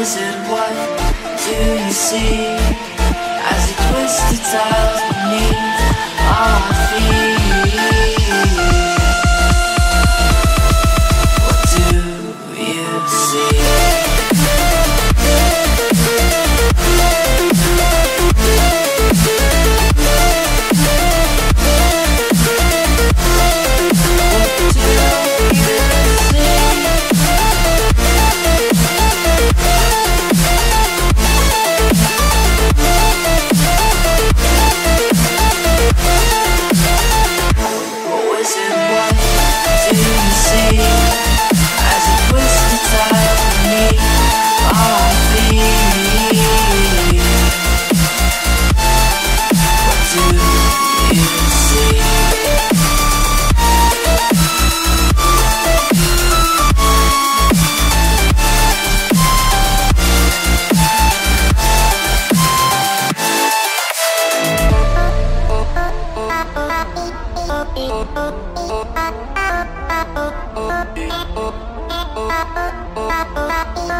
wizard, what do you see? As you twist the tiles beneath our feet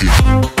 Rocky.